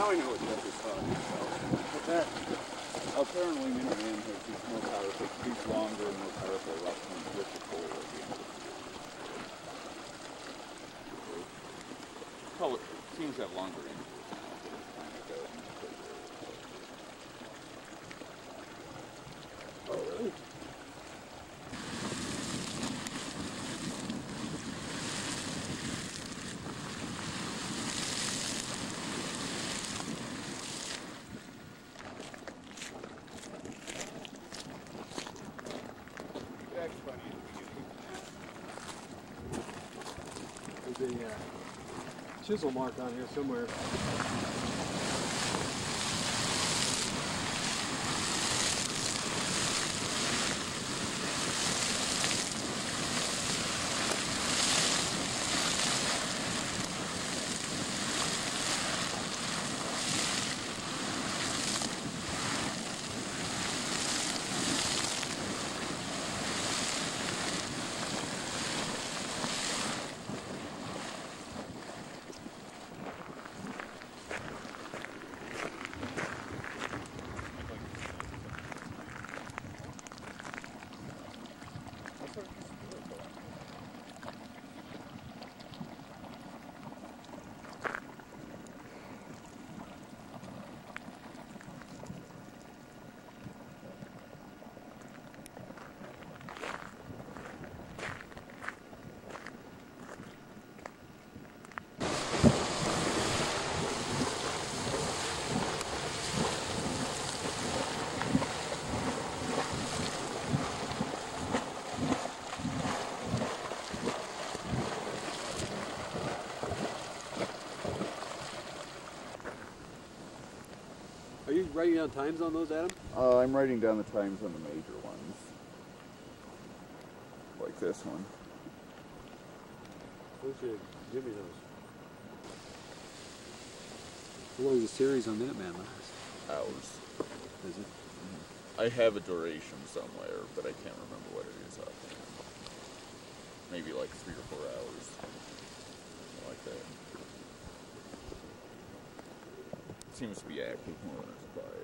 Now I know what Jeff is talking about. What's that? Apparently Minute Man has these more powerful, these longer and more powerful the pole at the end. Well, it seems to have longer intervals a uh, chisel mark on here somewhere. Writing down times on those, Adam? Uh, I'm writing down the times on the major ones. Like this one. Who should give me those? How long does the series on Minute Man last? Hours. Is it? I have a duration somewhere, but I can't remember what it is offhand. Maybe like three or four hours. Something like that seems to be active more or.